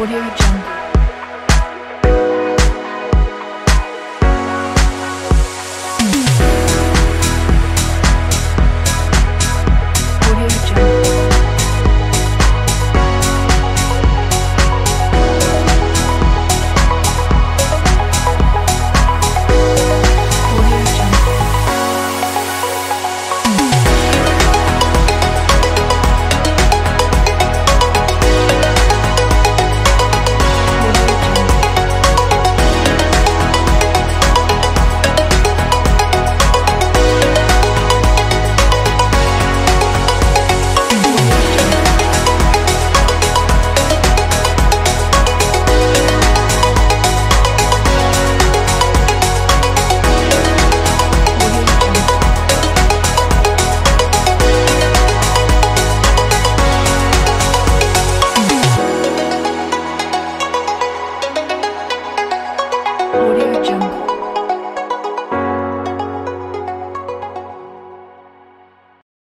Audio Jungle. Audio Jungle.